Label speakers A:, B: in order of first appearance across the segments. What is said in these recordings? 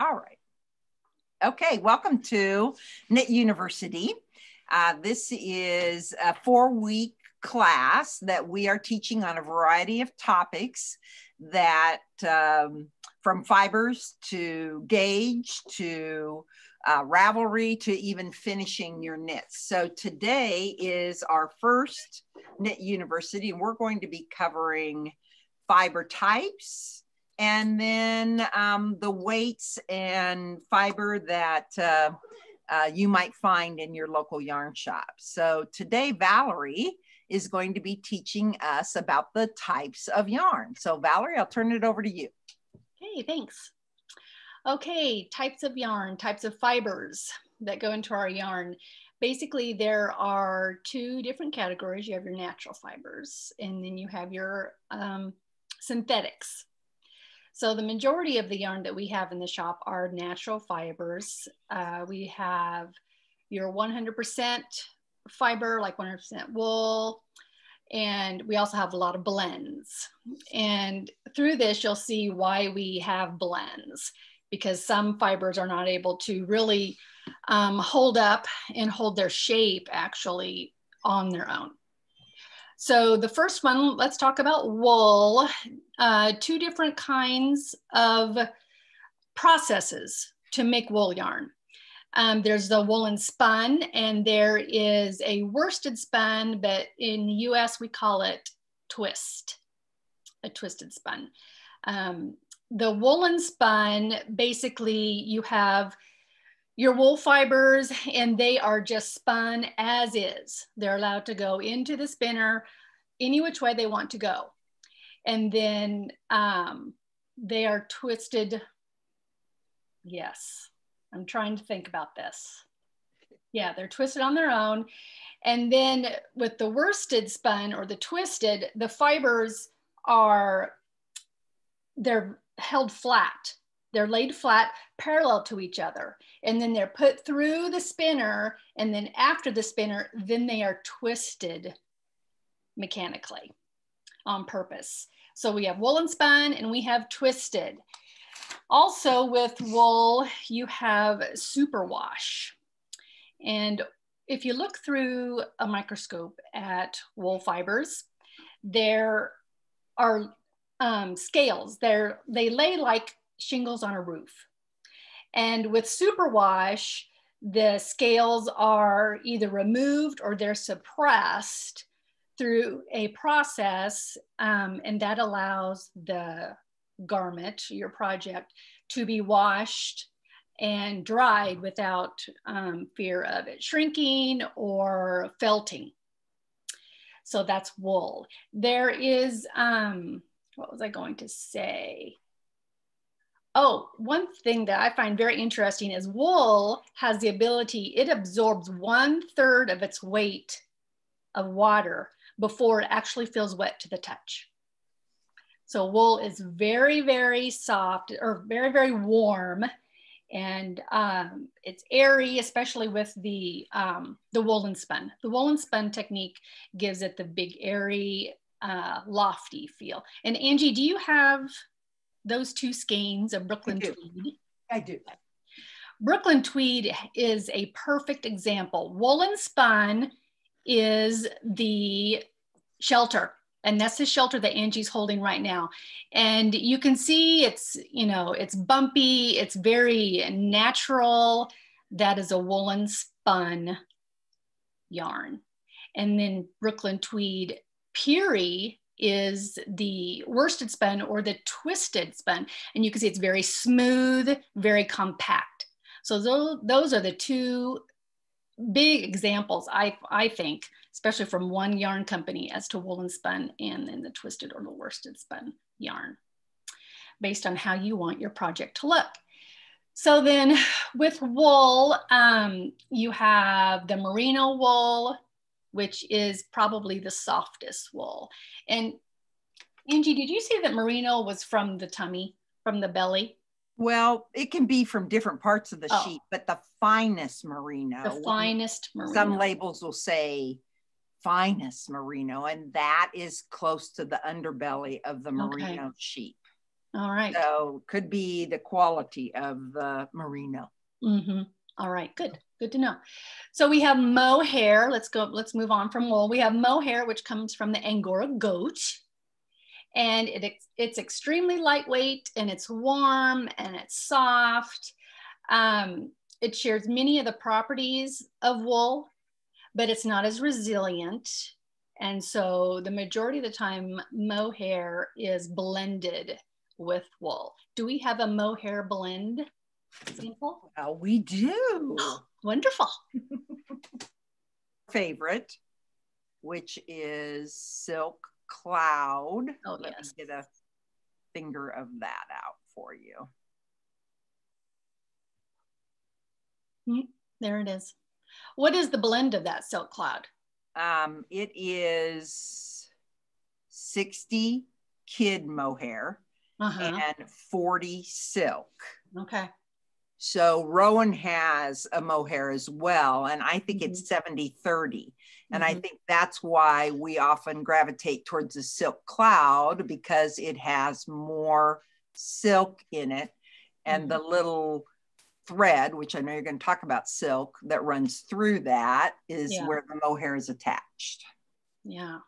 A: All right. Okay, welcome to Knit University. Uh, this is a four week class that we are teaching on a variety of topics that um, from fibers to gauge to uh, Ravelry to even finishing your knits. So today is our first Knit University and we're going to be covering fiber types, and then um, the weights and fiber that uh, uh, you might find in your local yarn shop. So today, Valerie is going to be teaching us about the types of yarn. So Valerie, I'll turn it over to you.
B: Okay, thanks. Okay, types of yarn, types of fibers that go into our yarn. Basically, there are two different categories. You have your natural fibers, and then you have your um, synthetics. So the majority of the yarn that we have in the shop are natural fibers. Uh, we have your 100% fiber, like 100% wool, and we also have a lot of blends. And through this, you'll see why we have blends, because some fibers are not able to really um, hold up and hold their shape actually on their own. So the first one, let's talk about wool. Uh, two different kinds of processes to make wool yarn. Um, there's the woolen spun and there is a worsted spun, but in the US we call it twist, a twisted spun. Um, the woolen spun, basically you have your wool fibers and they are just spun as is. They're allowed to go into the spinner any which way they want to go. And then um, they are twisted. Yes, I'm trying to think about this. Yeah, they're twisted on their own. And then with the worsted spun or the twisted, the fibers are, they're held flat. They're laid flat parallel to each other. And then they're put through the spinner. And then after the spinner, then they are twisted mechanically on purpose. So we have woolen spun and we have twisted. Also with wool, you have superwash. And if you look through a microscope at wool fibers, there are um, scales. They're, they lay like shingles on a roof. And with superwash, the scales are either removed or they're suppressed through a process, um, and that allows the garment, your project, to be washed and dried without um, fear of it shrinking or felting. So that's wool. There is, um, what was I going to say? Oh, one thing that I find very interesting is wool has the ability, it absorbs one third of its weight of water before it actually feels wet to the touch. So wool is very, very soft or very, very warm and um, it's airy, especially with the, um, the woolen spun. The woolen spun technique gives it the big airy, uh, lofty feel. And Angie, do you have those two skeins of Brooklyn tweed?
A: I do.
B: Brooklyn tweed is a perfect example. Woolen spun is the shelter and that's the shelter that Angie's holding right now. And you can see it's, you know, it's bumpy, it's very natural. That is a woolen spun yarn. And then Brooklyn Tweed Peerie is the worsted spun or the twisted spun. And you can see it's very smooth, very compact. So those, those are the two big examples, I, I think, especially from one yarn company as to woolen spun and then the twisted or the worsted spun yarn based on how you want your project to look. So then with wool, um, you have the merino wool, which is probably the softest wool. And Angie, did you say that merino was from the tummy, from the belly?
A: Well, it can be from different parts of the oh. sheep, but the finest merino.
B: The finest merino.
A: Some labels will say finest merino, and that is close to the underbelly of the merino okay. sheep.
B: All right.
A: So could be the quality of the merino.
B: Mm-hmm. All right, good, good to know. So we have mohair. Let's go, let's move on from wool. We have mohair, which comes from the Angora goat. And it, it's extremely lightweight and it's warm and it's soft. Um, it shares many of the properties of wool, but it's not as resilient. And so the majority of the time, mohair is blended with wool. Do we have a mohair blend sample?
A: Uh, we do.
B: Wonderful.
A: Favorite, which is Silk Cloud.
B: Oh,
A: Let
B: yes.
A: me get a finger of that out for you.
B: There it is. What is the blend of that silk cloud?
A: Um, it is 60 kid mohair
B: Uh-huh.
A: and 40 silk.
B: Okay.
A: So Rowan has a mohair as well. And I think
B: Mm-hmm.
A: it's 70 30. And I
B: Mhm.
A: think that's why we often gravitate towards the silk cloud because it has more silk in it. And the little thread, which I know you're going to talk about silk, that runs through that is
B: Yeah.
A: where the mohair is attached.
B: Yeah.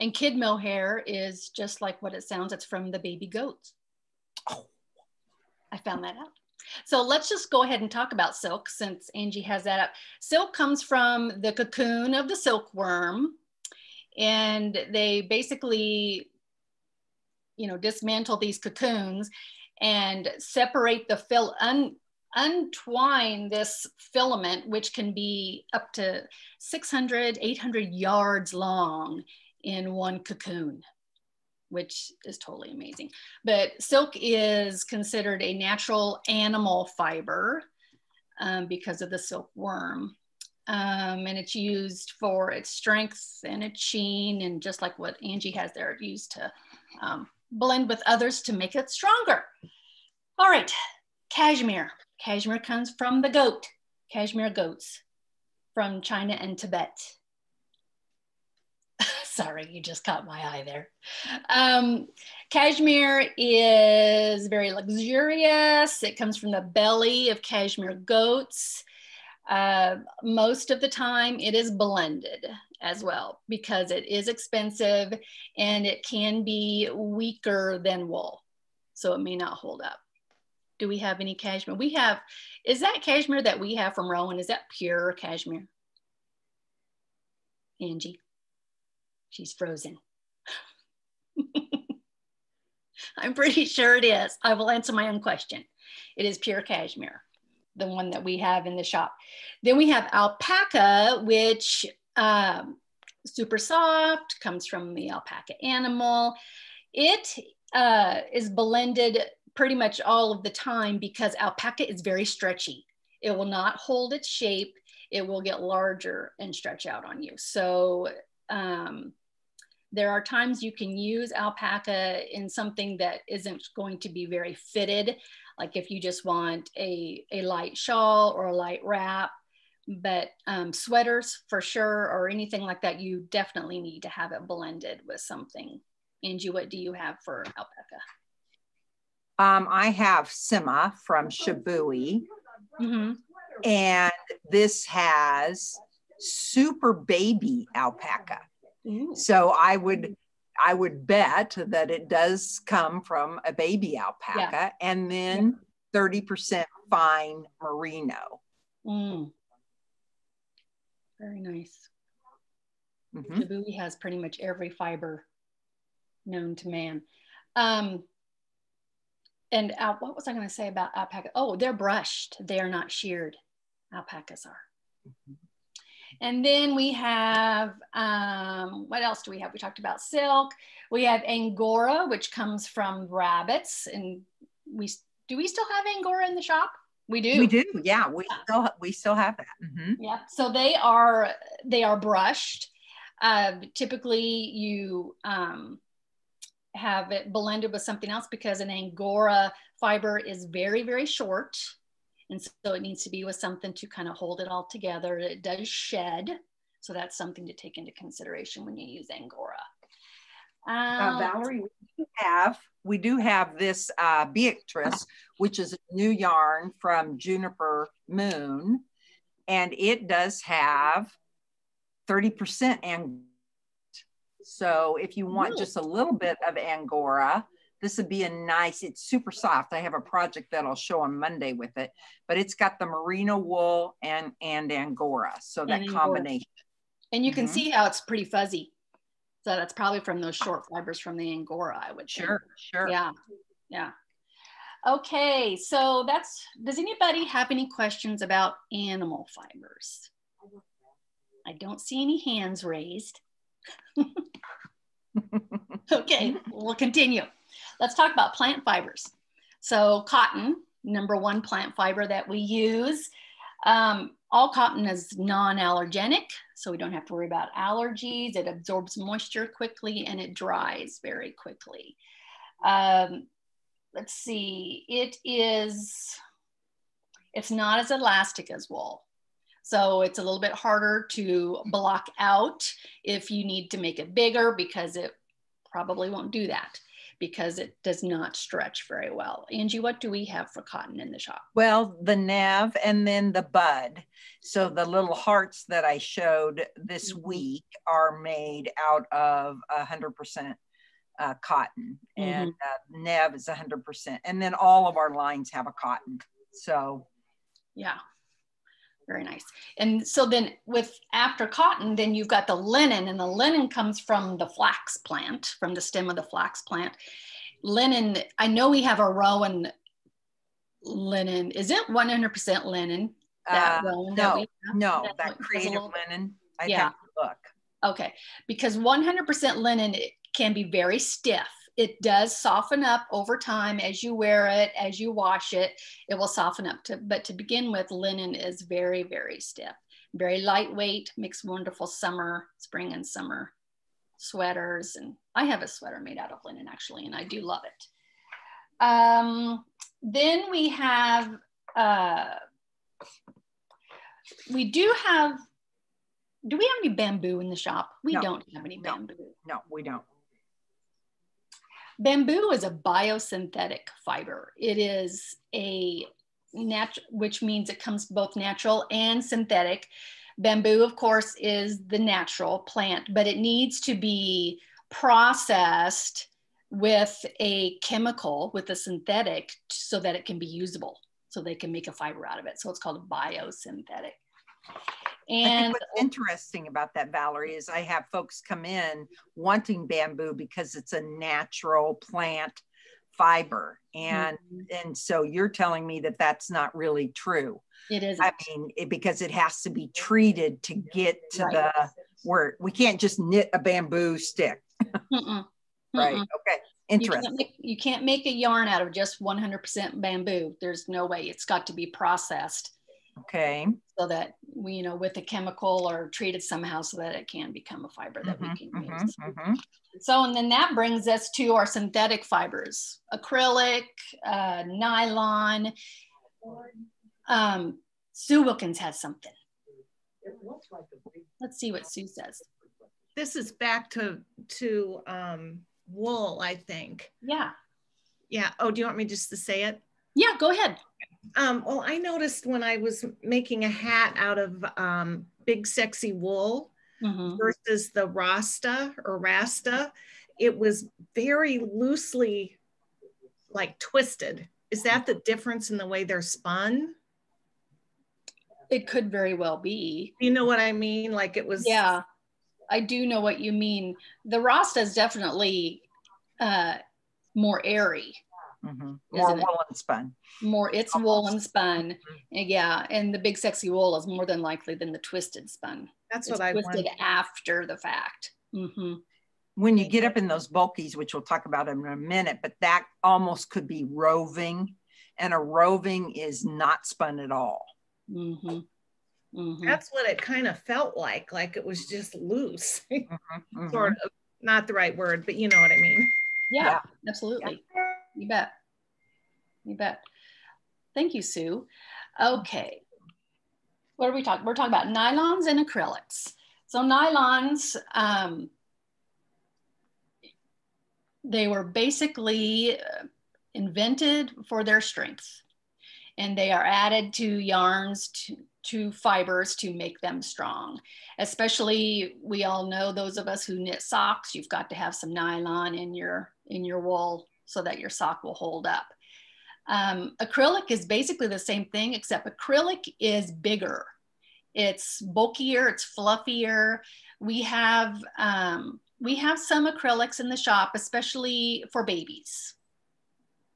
B: And kid mohair is just like what it sounds. It's from the baby goats.
A: Oh.
B: I found that out. So let's just go ahead and talk about silk since Angie has that up. Silk comes from the cocoon of the silkworm. And they basically, you know, dismantle these cocoons and separate the fill, un, untwine this filament, which can be up to 600, 800 yards long in one cocoon, which is totally amazing. But silk is considered a natural animal fiber um, because of the silkworm. Um, and it's used for its strength and its sheen, and just like what Angie has there, it's used to um, blend with others to make it stronger. All right, cashmere. Cashmere comes from the goat, cashmere goats from China and Tibet. Sorry, you just caught my eye there. Um, cashmere is very luxurious. It comes from the belly of cashmere goats. Uh, most of the time, it is blended as well because it is expensive and it can be weaker than wool. So it may not hold up. Do we have any cashmere? We have, is that cashmere that we have from Rowan? Is that pure cashmere? Angie. She's frozen. I'm pretty sure it is. I will answer my own question. It is pure cashmere, the one that we have in the shop. Then we have alpaca, which um, super soft, comes from the alpaca animal. It uh, is blended pretty much all of the time because alpaca is very stretchy. It will not hold its shape. It will get larger and stretch out on you. So um, there are times you can use alpaca in something that isn't going to be very fitted, like if you just want a, a light shawl or a light wrap. But um, sweaters for sure, or anything like that, you definitely need to have it blended with something. Angie, what do you have for alpaca?
A: Um, I have Cima from Shibui,
B: Mm-hmm.
A: and this has super baby alpaca. So I would I would bet that it does come from a baby alpaca and then 30% fine merino.
B: Mm. Very nice.
A: Mhm.
B: Shibui has pretty much every fiber known to man. Um, and what was I going to say about alpaca? Oh, they're brushed. They are not sheared. Alpacas are. And then we have, um, what else do we have? We talked about silk. We have Angora, which comes from rabbits. And we, do we still have Angora in the shop? We do.
A: We do, yeah. We still we still have that. Mm-hmm.
B: Yeah. So they are they are brushed. Uh, typically, you um, have it blended with something else because an angora fiber is very very short, and so it needs to be with something to kind of hold it all together. It does shed, so that's something to take into consideration when you use angora.
A: Uh, Valerie, we do have we do have this uh, Beatrice, which is a new yarn from Juniper Moon, and it does have 30% Angora. So if you want just a little bit of Angora, this would be a nice, it's super soft. I have a project that I'll show on Monday with it, but it's got the merino wool and, and Angora. So that and combination.
B: And you can mm -hmm. see how it's pretty fuzzy. So that's probably from those short fibers from the Angora, I would
A: Sure, think. sure.
B: Yeah, yeah. Okay, so that's, does anybody have any questions about animal fibers? I don't see any hands raised. okay, we'll continue. Let's talk about plant fibers. So cotton, number one plant fiber that we use. Um, all cotton is non-allergenic, so we don't have to worry about allergies. It absorbs moisture quickly and it dries very quickly. Um, let's see, it is, it's not as elastic as wool. So it's a little bit harder to block out if you need to make it bigger because it probably won't do that because it does not stretch very well. Angie, what do we have for cotton in the shop?
A: Well, the nav and then the bud. So the little hearts that I showed this mm-hmm. week are made out of 100% uh, cotton mm-hmm. and uh, nav is 100%. And then all of our lines have a cotton. So
B: yeah, very nice. And so then with after cotton, then you've got the linen and the linen comes from the flax plant, from the stem of the flax plant. Linen, I know we have a Rowan linen. Is it 100% linen?
A: That uh, no, that no, that, that creative linen. I yeah. have to look.
B: Okay, because 100% linen can be very stiff it does soften up over time as you wear it, as you wash it, it will soften up. To, but to begin with, linen is very, very stiff, very lightweight, makes wonderful summer, spring and summer sweaters. And I have a sweater made out of linen actually, and I do love it. Um, then we have, uh, we do have, do we have any bamboo in the shop? We no. don't have any bamboo.
A: No, we don't.
B: Bamboo is a biosynthetic fiber. It is a natural, which means it comes both natural and synthetic. Bamboo, of course, is the natural plant, but it needs to be processed with a chemical, with a synthetic, so that it can be usable, so they can make a fiber out of it. So it's called a biosynthetic.
A: And what's interesting about that, Valerie, is I have folks come in wanting bamboo because it's a natural plant fiber. And mm-hmm. and so you're telling me that that's not really true.
B: It is.
A: I mean, it, because it has to be treated to get to right. the where we can't just knit a bamboo stick. Mm-mm. right. Mm-mm. Okay. Interesting.
B: You can't, make, you can't make a yarn out of just 100% bamboo. There's no way. It's got to be processed
A: Okay.
B: So that you know, with a chemical or treated somehow so that it can become a fiber that mm-hmm, we can mm-hmm, use. Mm-hmm. So, and then that brings us to our synthetic fibers, acrylic, uh, nylon. Um, Sue Wilkins has something. Let's see what Sue says.
C: This is back to, to um, wool, I think.
B: Yeah.
C: Yeah. Oh, do you want me just to say it?
B: Yeah, go ahead.
C: Um, well, I noticed when I was making a hat out of um, big sexy wool mm-hmm. versus the Rasta or Rasta, it was very loosely like twisted. Is that the difference in the way they're spun?
B: It could very well be.
C: You know what I mean? Like it was.
B: Yeah, I do know what you mean. The Rasta is definitely uh, more airy.
A: Mm-hmm. More woolen spun.
B: More, it's Almost. woolen spun. Mm-hmm. Yeah, and the big sexy wool is more than likely than the twisted spun.
C: That's
B: it's
C: what I
B: twisted after the fact. Mm-hmm.
A: When you get up in those bulkies, which we'll talk about in a minute, but that almost could be roving, and a roving is not spun at all.
B: Mm-hmm.
C: Mm-hmm. That's what it kind of felt like, like it was just loose. Mm-hmm. sort of, not the right word, but you know what I mean.
B: Yeah, yeah. absolutely. Yeah. You bet. You bet. Thank you, Sue. Okay. What are we talking? We're talking about nylons and acrylics. So nylons, um, they were basically uh, invented for their strength and they are added to yarns to, to fibers to make them strong. Especially, we all know those of us who knit socks, you've got to have some nylon in your, in your wool so that your sock will hold up. Um, acrylic is basically the same thing, except acrylic is bigger. It's bulkier, it's fluffier. We have, um, we have some acrylics in the shop, especially for babies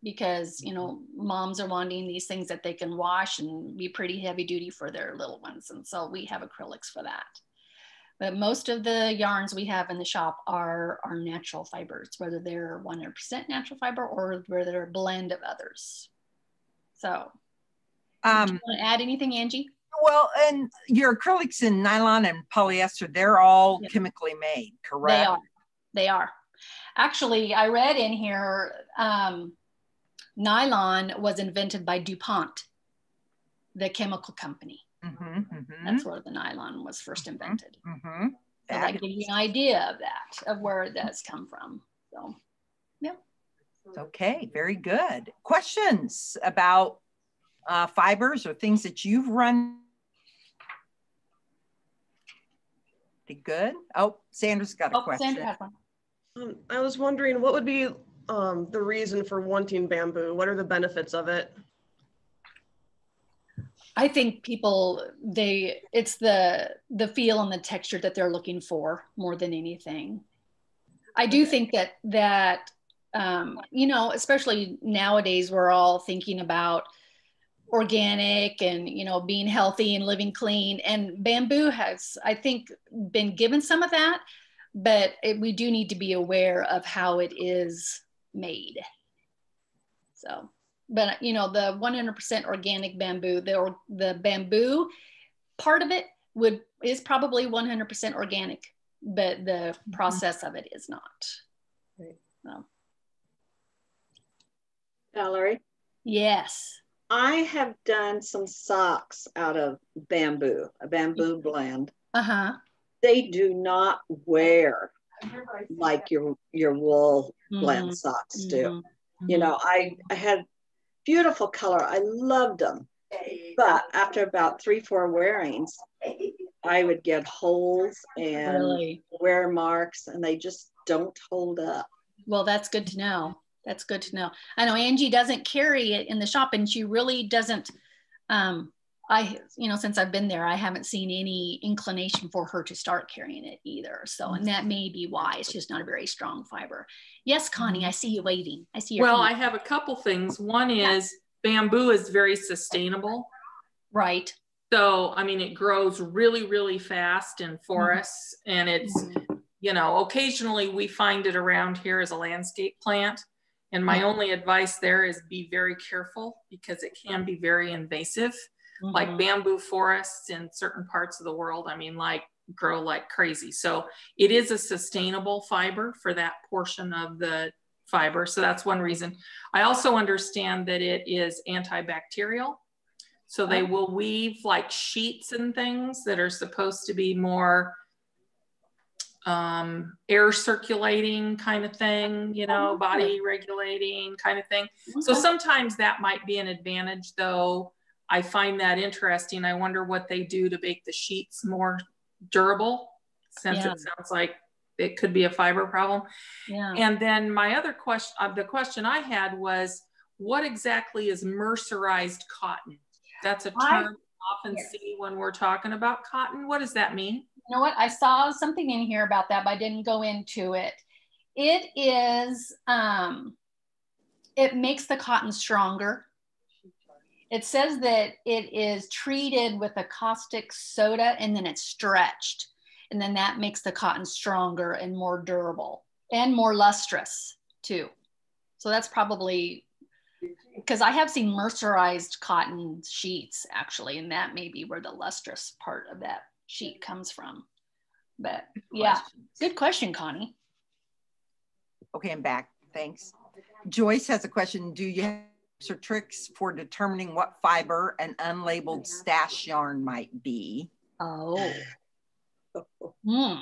B: because you know moms are wanting these things that they can wash and be pretty heavy duty for their little ones and so we have acrylics for that but most of the yarns we have in the shop are are natural fibers whether they're 100% natural fiber or whether they're a blend of others. So um do you want to add anything angie?
A: well and your acrylics and nylon and polyester they're all yeah. chemically made correct?
B: they are. They are. Actually i read in here um, nylon was invented by DuPont, the chemical company. Mm-hmm, mm-hmm. That's where the nylon was first mm-hmm, invented. Mm-hmm. So that gives you an idea of that, of where that's come from. So, yeah.
A: Okay, very good. Questions about uh, fibers or things that you've run? Good. Oh, Sandra's got a oh, question. Sandra has one.
D: Um, I was wondering what would be um, the reason for wanting bamboo? What are the benefits of it?
B: I think people they it's the the feel and the texture that they're looking for more than anything. I do think that that um, you know, especially nowadays, we're all thinking about organic and you know being healthy and living clean. And bamboo has, I think, been given some of that, but it, we do need to be aware of how it is made. So, but you know, the 100% organic bamboo, the, or, the bamboo part of it would is probably 100% organic, but the mm-hmm. process of it is not. Right. So.
E: Valerie?
B: Yes.
E: I have done some socks out of bamboo, a bamboo blend. Uh-huh. They do not wear like your your wool blend mm-hmm. socks do. Mm-hmm. You know, I, I had beautiful color. I loved them. But after about three, four wearings, I would get holes and really? wear marks, and they just don't hold up.
B: Well, that's good to know. That's good to know. I know Angie doesn't carry it in the shop, and she really doesn't um, I, you know, since I've been there, I haven't seen any inclination for her to start carrying it either. So, and that may be why it's just not a very strong fiber. Yes, Connie, I see you waving. I see you.
F: Well, I have a couple things. One is bamboo is very sustainable.
B: Right.
F: So, I mean, it grows really, really fast in forests mm-hmm. and it's, mm-hmm. you know, occasionally we find it around here as a landscape plant. And my mm-hmm. only advice there is be very careful because it can be very invasive mm-hmm. like bamboo forests in certain parts of the world. I mean, like grow like crazy. So it is a sustainable fiber for that portion of the fiber. So that's one reason. I also understand that it is antibacterial. So they will weave like sheets and things that are supposed to be more um, air circulating kind of thing, you know, body regulating kind of thing. So sometimes that might be an advantage though I find that interesting. I wonder what they do to make the sheets more durable, since yeah. it sounds like it could be a fiber problem. Yeah. And then my other question, uh, the question I had was, what exactly is mercerized cotton? That's a term I, often see when we're talking about cotton. What does that mean?
B: You know what? I saw something in here about that, but I didn't go into it. It is, um, it makes the cotton stronger it says that it is treated with a caustic soda and then it's stretched. And then that makes the cotton stronger and more durable and more lustrous too. So that's probably because I have seen mercerized cotton sheets actually, and that may be where the lustrous part of that sheet comes from. But yeah, good question, Connie.
A: Okay, I'm back. Thanks. Joyce has a question. Do you have or tricks for determining what fiber an unlabeled stash yarn might be.
B: Oh. hmm.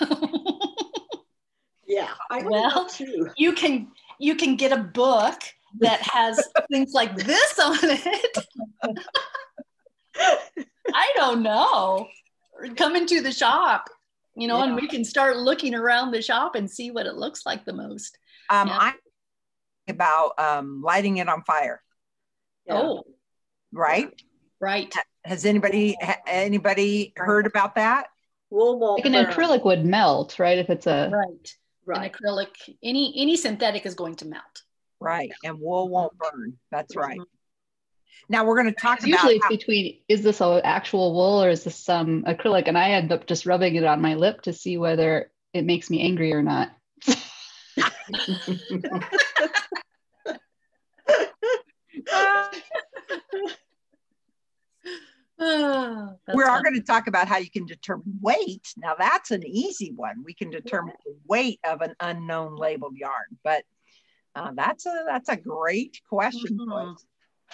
E: Yeah,
B: I well, too. You can you can get a book that has things like this on it. I don't know. Come into the shop, you know, yeah. and we can start looking around the shop and see what it looks like the most.
A: Um, yeah. I'm about um, lighting it on fire.
B: Yeah. Oh,
A: right,
B: right.
A: Has anybody anybody heard about that?
G: Wool won't like an acrylic would melt, right? If it's a
B: right, right. An acrylic, any any synthetic is going to melt.
A: Right, and wool won't burn. That's right. Mm-hmm. Now we're going to talk
G: Usually it's between is this an actual wool or is this some acrylic? And I end up just rubbing it on my lip to see whether it makes me angry or not.
A: We are going to talk about how you can determine weight. Now that's an easy one. We can determine the weight of an unknown labeled yarn, but uh, that's a that's a great question. Mm-hmm.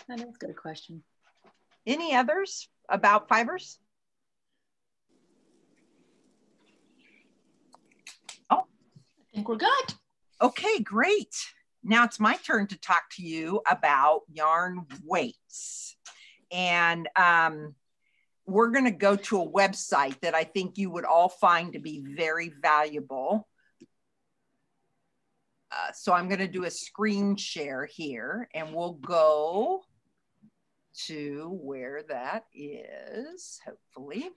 B: That is a good question.
A: Any others about fibers?
B: Oh, I think we're good.
A: Okay, great. Now it's my turn to talk to you about yarn weights. And um, we're going to go to a website that I think you would all find to be very valuable. Uh, so I'm going to do a screen share here and we'll go to where that is, hopefully.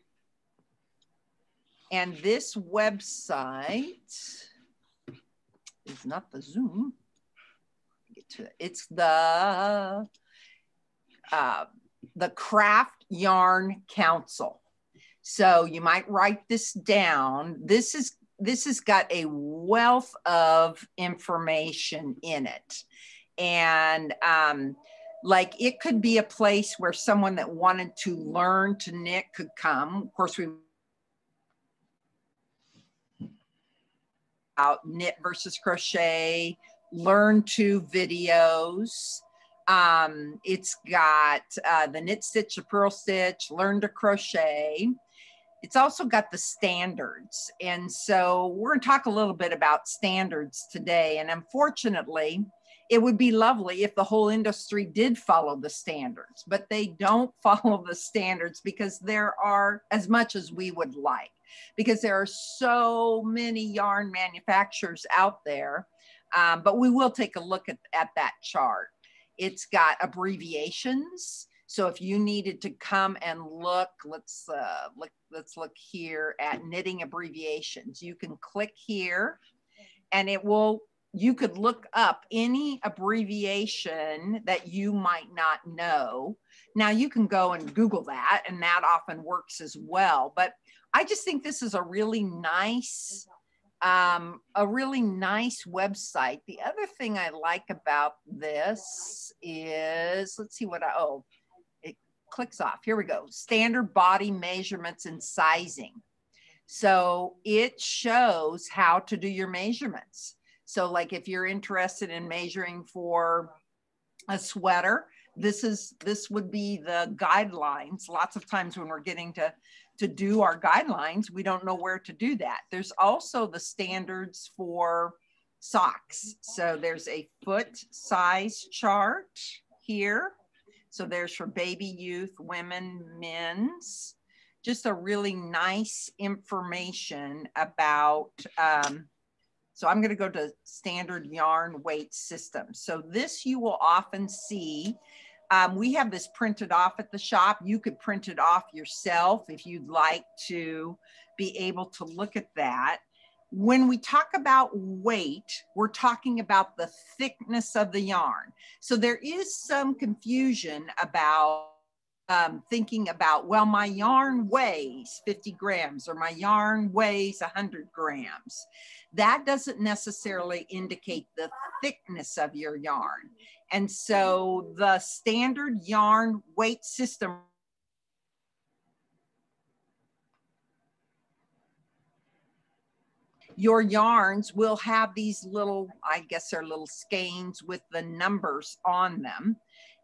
A: And this website is not the Zoom. Get to it. It's the uh, the Craft Yarn Council. So you might write this down. This is this has got a wealth of information in it. And um, like it could be a place where someone that wanted to learn to knit could come. Of course, we knit versus crochet, learn to videos. Um, it's got uh, the knit stitch, the purl stitch, learn to crochet. It's also got the standards. And so we're going to talk a little bit about standards today. And unfortunately, it would be lovely if the whole industry did follow the standards, but they don't follow the standards because there are as much as we would like, because there are so many yarn manufacturers out there. Um, but we will take a look at, at that chart. It's got abbreviations. So if you needed to come and look, let's uh, look, let's look here at knitting abbreviations. You can click here and it will, you could look up any abbreviation that you might not know. Now you can go and Google that and that often works as well. But I just think this is a really nice, um, a really nice website. The other thing I like about this is, let's see what I, oh, it clicks off. Here we go. Standard body measurements and sizing. So it shows how to do your measurements. So like if you're interested in measuring for a sweater, this is this would be the guidelines. Lots of times when we're getting to to do our guidelines, we don't know where to do that. There's also the standards for socks. So there's a foot size chart here so there's for baby, youth, women, men's, just a really nice information about, um, so I'm gonna go to standard yarn weight system. So this you will often see, um, we have this printed off at the shop. You could print it off yourself if you'd like to be able to look at that when we talk about weight, we're talking about the thickness of the yarn. So there is some confusion about um, thinking about, well, my yarn weighs 50 grams or my yarn weighs 100 grams. That doesn't necessarily indicate the thickness of your yarn. And so the standard yarn weight system your yarns will have these little, I guess they're little skeins with the numbers on them.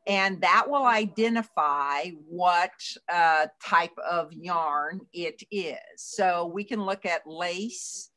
A: And that will identify what uh, type of yarn it is. So we can look at lace,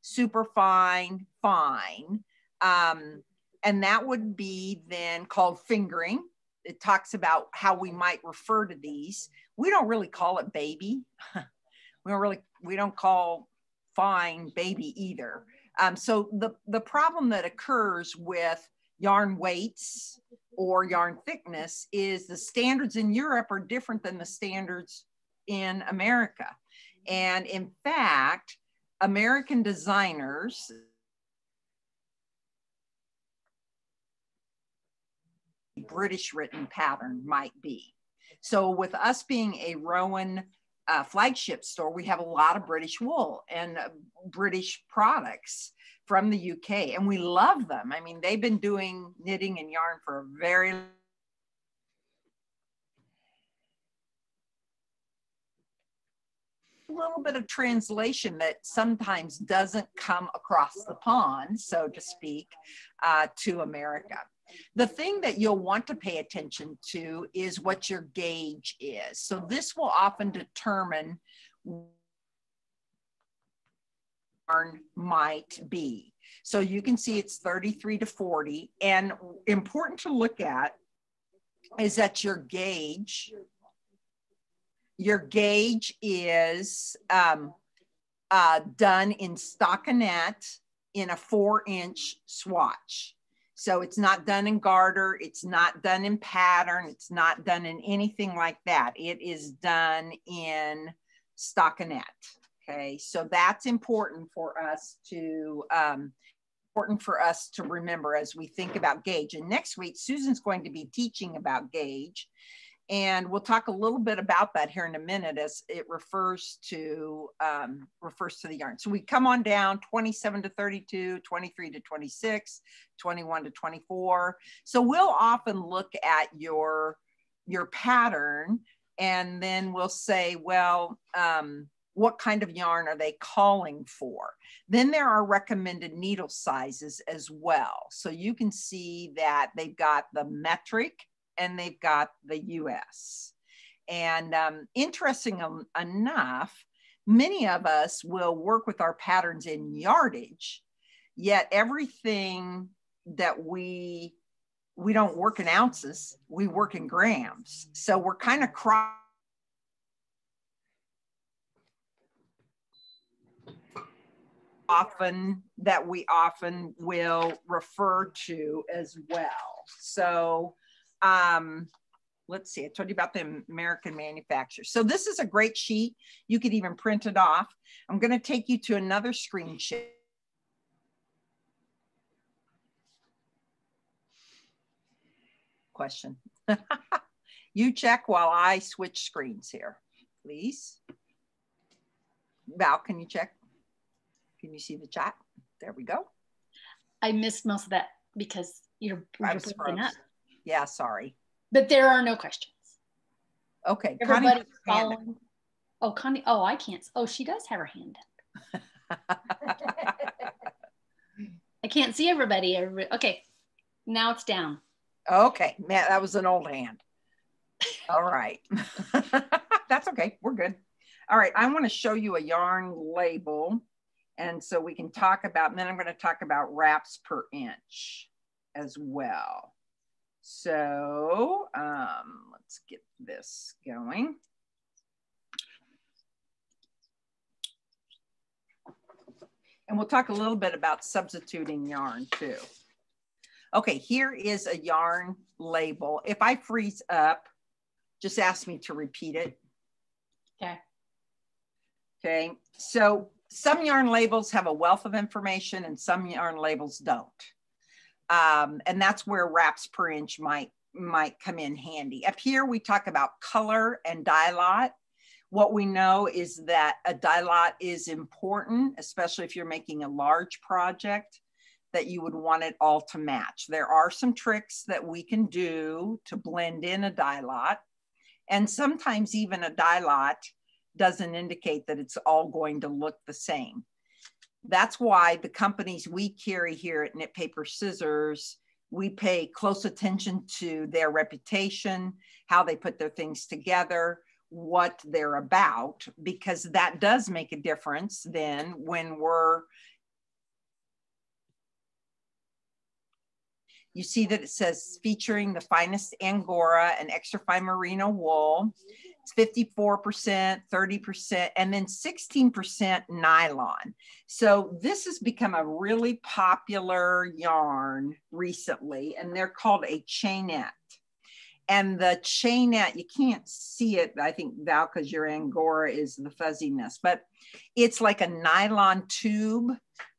A: super fine, fine. Um, and that would be then called fingering. It talks about how we might refer to these. We don't really call it baby. we don't really, we don't call fine baby either. Um, so the, the problem that occurs with yarn weights or yarn thickness is the standards in Europe are different than the standards in America. And in fact, American designers British written pattern might be. So with us being a Rowan uh, flagship store, we have a lot of British wool and uh, British products from the UK, and we love them. I mean, they've been doing knitting and yarn for a very little bit of translation that sometimes doesn't come across the pond, so to speak, uh, to America. The thing that you'll want to pay attention to is what your gauge is. So this will often determine might be. So you can see it's 33 to 40. And important to look at is that your gauge, your gauge is um, uh, done in stockinette in a four inch swatch. So it's not done in garter, it's not done in pattern, it's not done in anything like that. It is done in stockinette. Okay, so that's important for us to um, important for us to remember as we think about gauge. And next week, Susan's going to be teaching about gauge. And we'll talk a little bit about that here in a minute as it refers to um, refers to the yarn. So we come on down 27 to 32, 23 to 26, 21 to 24. So we'll often look at your your pattern and then we'll say, well, um, what kind of yarn are they calling for? Then there are recommended needle sizes as well. So you can see that they've got the metric and they've got the US. And um, interesting enough, many of us will work with our patterns in yardage, yet everything that we we don't work in ounces, we work in grams. So we're kind of cross often that we often will refer to as well. So um, let's see, I told you about the American manufacturers. So this is a great sheet. You could even print it off. I'm gonna take you to another screen share. Question. you check while I switch screens here, please. Val, can you check? Can you see the chat? There we go.
B: I missed most of that because you're, you're up.
A: Yeah, sorry.
B: But there are no questions.
A: Okay.
B: Everybody's following. Oh, Connie. Oh, I can't. Oh, she does have her hand up. I can't see everybody. Okay. Now it's down.
A: Okay. Man, that was an old hand. All right. That's okay. We're good. All right. I want to show you a yarn label. And so we can talk about, and then I'm going to talk about wraps per inch as well. So um, let's get this going. And we'll talk a little bit about substituting yarn too. Okay, here is a yarn label. If I freeze up, just ask me to repeat it.
B: Okay.
A: Okay, so some yarn labels have a wealth of information and some yarn labels don't. Um, and that's where wraps per inch might, might come in handy. Up here, we talk about color and dye lot. What we know is that a dye lot is important, especially if you're making a large project that you would want it all to match. There are some tricks that we can do to blend in a dye lot. And sometimes even a dye lot doesn't indicate that it's all going to look the same. That's why the companies we carry here at Knit Paper Scissors, we pay close attention to their reputation, how they put their things together, what they're about, because that does make a difference then when we're You see that it says featuring the finest Angora and extra fine merino wool. It's 54%, 30%, and then 16% nylon. So this has become a really popular yarn recently, and they're called a chainette. And the chainette, you can't see it, I think, Val, because your Angora is the fuzziness, but it's like a nylon tube,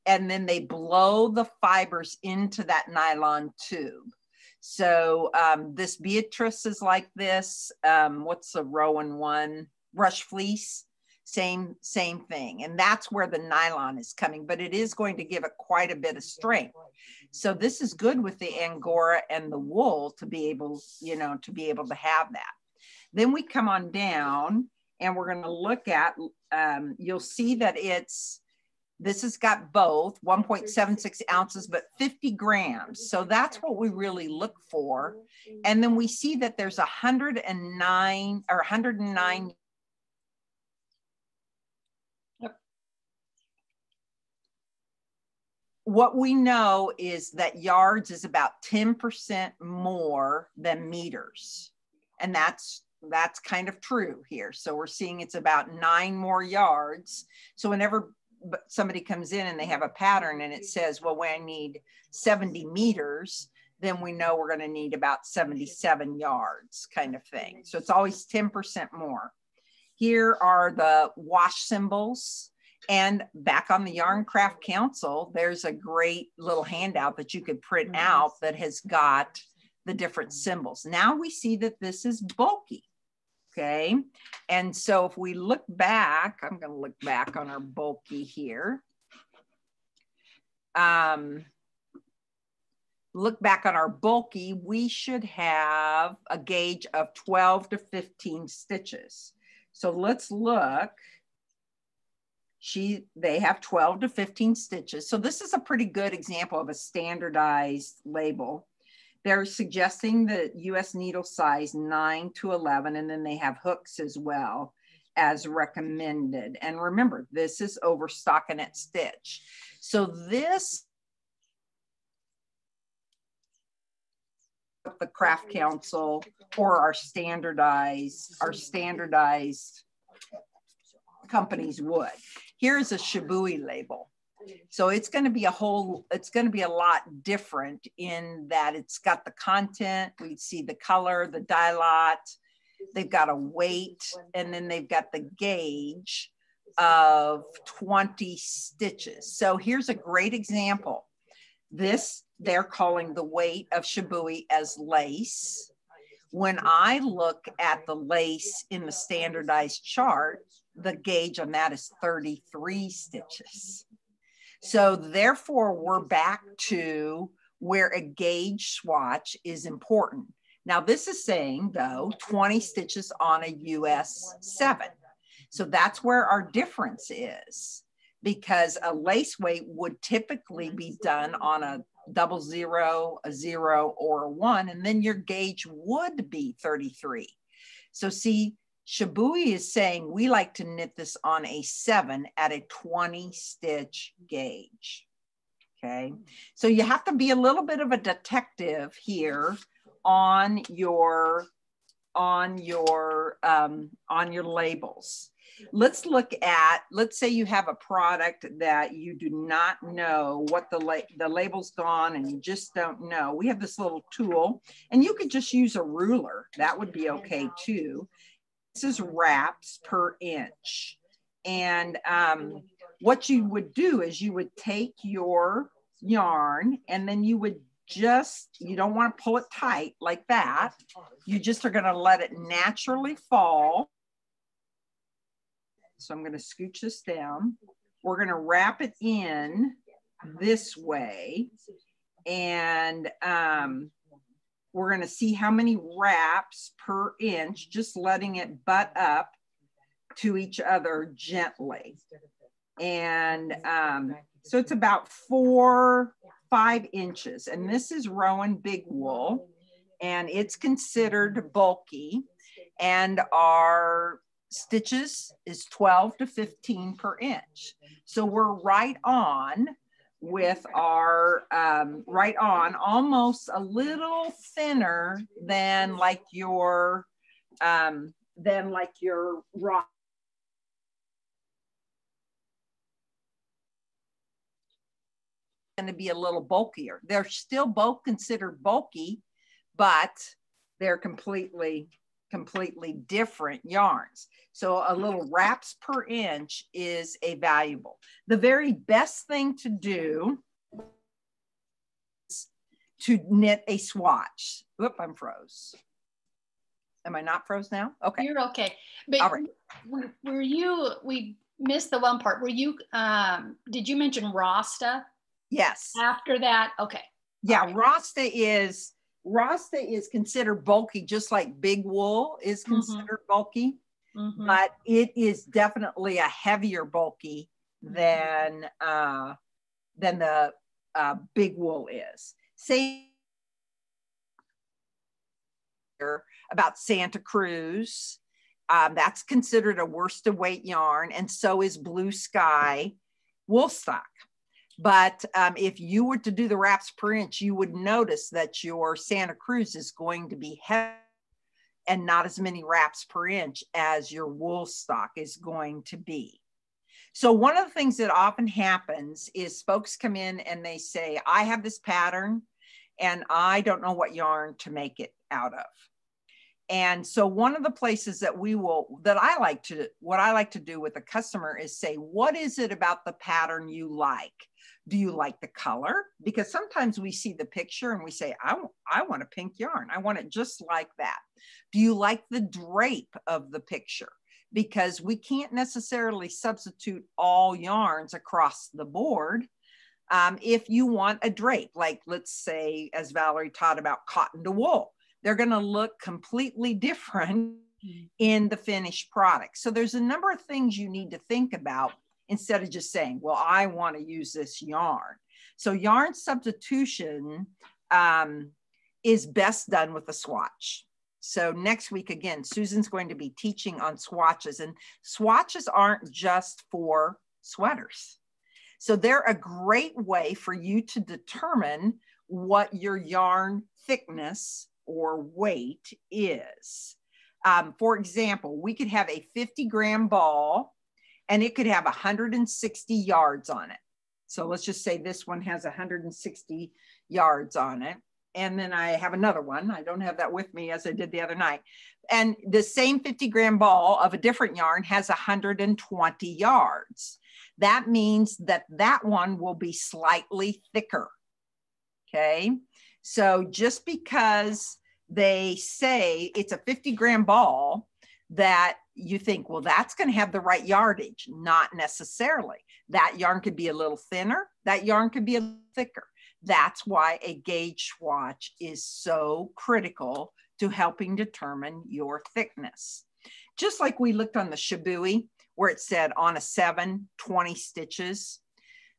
A: and then they blow the fibers into that nylon tube. So um, this Beatrice is like this. Um, what's the Rowan one? Brushed Fleece, same same thing, and that's where the nylon is coming. But it is going to give it quite a bit of strength. So this is good with the angora and the wool to be able, you know, to be able to have that. Then we come on down, and we're going to look at. Um, you'll see that it's this has got both 1.76 ounces, but 50 grams. So that's what we really look for. And then we see that there's 109 or 109 Yep. what we know is that yards is about 10% more than meters. And that's that's kind of true here. So we're seeing it's about nine more yards. So whenever but somebody comes in and they have a pattern and it says, well, when I need 70 meters, then we know we're going to need about 77 yards kind of thing. So it's always 10% more. Here are the wash symbols. And back on the Yarn Craft Council, there's a great little handout that you could print out that has got the different symbols. Now we see that this is bulky okay? And so if we look back, I'm gonna look back on our bulky here. Um, look back on our bulky, we should have a gauge of 12 to 15 stitches. So let's look. She, they have 12 to 15 stitches. So this is a pretty good example of a standardized label. They're suggesting the US needle size 9 to 11, and then they have hooks as well as recommended. And remember, this is over stockinette stitch. So this the craft council or our standardized our standardized companies would here's a shibui label so it's going to be a whole, it's going to be a lot different in that it's got the content, we see the color, the dye lot, they've got a weight, and then they've got the gauge of 20 stitches. So here's a great example. This, they're calling the weight of shibui as lace. When I look at the lace in the standardized chart, the gauge on that is 33 stitches. So therefore, we're back to where a gauge swatch is important. Now this is saying though, 20 stitches on a US seven. So that's where our difference is because a lace weight would typically be done on a double zero, a zero, or a one, and then your gauge would be 33. So see, Shibui is saying we like to knit this on a seven at a 20 stitch gauge. Okay, so you have to be a little bit of a detective here on your on your um, on your labels. Let's look at let's say you have a product that you do not know what the la the label's gone and you just don't know. We have this little tool and you could just use a ruler. That would be okay too is wraps per inch. And um, what you would do is you would take your yarn and then you would just, you don't want to pull it tight like that. You just are going to let it naturally fall. So I'm going to scooch this down. We're going to wrap it in this way. And um, we're going to see how many wraps per inch, just letting it butt up to each other gently. And um, so it's about four, five inches. And this is Rowan Big Wool, and it's considered bulky. And our stitches is 12 to 15 per inch. So we're right on with our um, right on, almost a little thinner than like your, um, than like your rock. Going to be a little bulkier. They're still both considered bulky, but they're completely completely different yarns. So a little wraps per inch is a valuable. The very best thing to do is to knit a swatch. Oop, I'm froze. Am I not froze now? Okay.
B: You're okay. But All right. were, were you, we missed the one part. Were you, um, did you mention Rasta?
A: Yes.
B: After that? Okay.
A: Yeah, right. Rasta is Rasta is considered bulky, just like big wool is mm-hmm. considered mm-hmm. bulky, mm-hmm. but it is definitely a heavier bulky mm-hmm. than uh, than the uh, big wool is. Same about Santa Cruz. Um, that's considered a worsted weight yarn, and so is Blue Sky Woolstok. But um, if you were to do the wraps per inch, you would notice that your Santa Cruz is going to be heavy and not as many wraps per inch as your Woolstok is going to be. So one of the things that often happens is folks come in and they say, I have this pattern and I don't know what yarn to make it out of. And so one of the places that we will, that I like to, what I like to do with a customer is say, what is it about the pattern you like? Do you like the color? Because sometimes we see the picture and we say, I, I want a pink yarn. I want it just like that. Do you like the drape of the picture? Because we can't necessarily substitute all yarns across the board. Um, if you want a drape, like let's say, as Valerie taught about cotton to wool, they're going to look completely different mm-hmm. in the finished product. So there's a number of things you need to think about instead of just saying, well, I want to use this yarn. So yarn substitution um, is best done with a swatch. So next week, again, Susan's going to be teaching on swatches and swatches aren't just for sweaters. So they're a great way for you to determine what your yarn thickness or weight is. Um, for example, we could have a 50 gram ball and it could have 160 yards on it. So let's just say this one has 160 yards on it. And then I have another one. I don't have that with me as I did the other night. And the same 50 gram ball of a different yarn has 120 yards. That means that that one will be slightly thicker. Okay. So just because they say it's a 50 gram ball that you think, well, that's going to have the right yardage. Not necessarily. That yarn could be a little thinner, that yarn could be a thicker. That's why a gauge swatch is so critical to helping determine your thickness. Just like we looked on the Shibui, where it said on a seven, 20 stitches.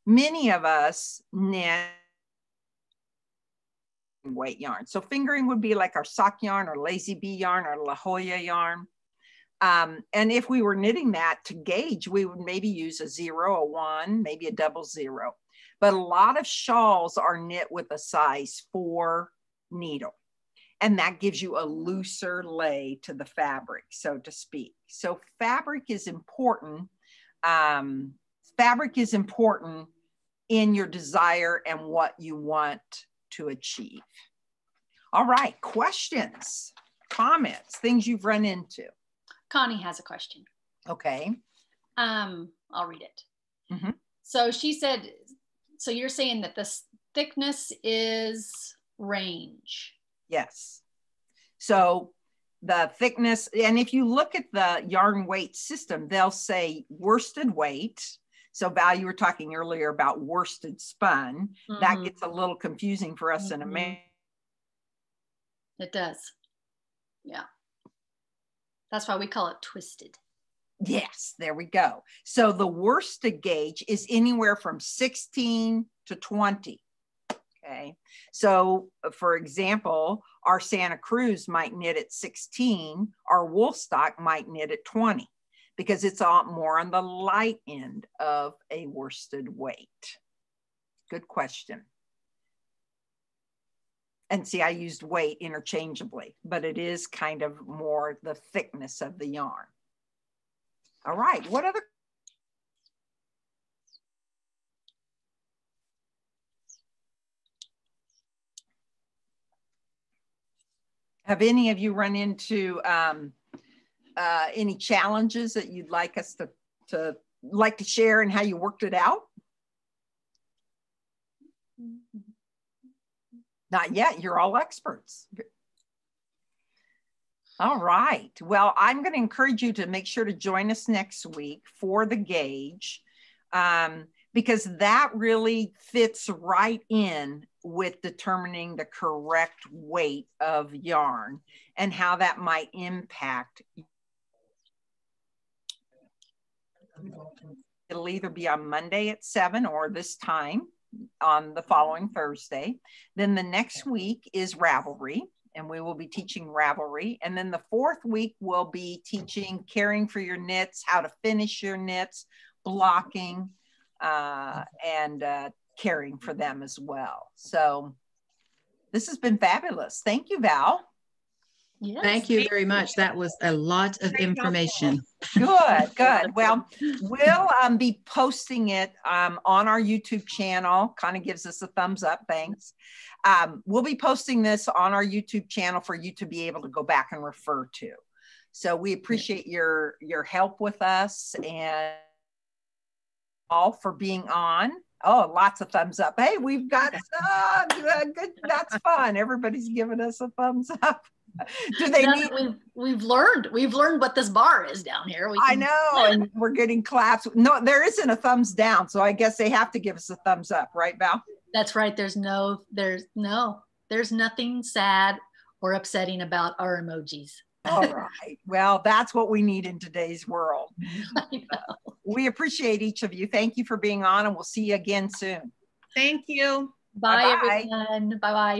A: Many of us knit weight yarn. So fingering would be like our sock yarn or lazy bee yarn or La Jolla yarn. Um, and if we were knitting that to gauge, we would maybe use a zero, a one, maybe a double zero. But a lot of shawls are knit with a size four needle. And that gives you a looser lay to the fabric, so to speak. So fabric is important. Um, fabric is important in your desire and what you want to achieve. All right, questions, comments, things you've run into.
B: Connie has a question.
A: Okay.
B: Um, I'll read it. Mm-hmm. So she said, so you're saying that the thickness is range.
A: Yes. So the thickness, and if you look at the yarn weight system, they'll say worsted weight. So Val, you were talking earlier about worsted spun. Mm-hmm. That gets a little confusing for us mm-hmm. in America.
B: It does. Yeah. That's why we call it twisted.
A: Yes, there we go. So the worsted gauge is anywhere from 16 to 20. Okay. So, for example, our Santa Cruz might knit at 16, our Woolstok might knit at 20 because it's all more on the light end of a worsted weight. Good question. And see, I used weight interchangeably, but it is kind of more the thickness of the yarn. All right, what other Have any of you run into um, uh, any challenges that you'd like us to, to like to share and how you worked it out? Not yet. You're all experts. All right. Well, I'm going to encourage you to make sure to join us next week for the gauge um, because that really fits right in with determining the correct weight of yarn and how that might impact. It'll either be on Monday at seven or this time on the following Thursday. Then the next week is Ravelry, and we will be teaching Ravelry. And then the fourth week will be teaching caring for your knits, how to finish your knits, blocking, uh, and uh, caring for them as well. So this has been fabulous. Thank you, Val.
H: Yes. Thank you very much. That was a lot of information.
A: Good, good. Well, we'll um, be posting it um, on our YouTube channel. Kind of gives us a thumbs up. Thanks. Um, we'll be posting this on our YouTube channel for you to be able to go back and refer to. So we appreciate your your help with us and all for being on. Oh, lots of thumbs up. Hey, we've got uh, good. That's fun. Everybody's giving us a thumbs up.
B: Do they need? We've, we've learned. We've learned what this bar is down here.
A: Can... I know, and we're getting claps. No, there isn't a thumbs down, so I guess they have to give us a thumbs up, right, Val?
B: That's right. There's no. There's no. There's nothing sad or upsetting about our emojis.
A: All right. Well, that's what we need in today's world. we appreciate each of you. Thank you for being on, and we'll see you again soon.
C: Thank you.
B: Bye, Bye-bye. everyone. Bye bye.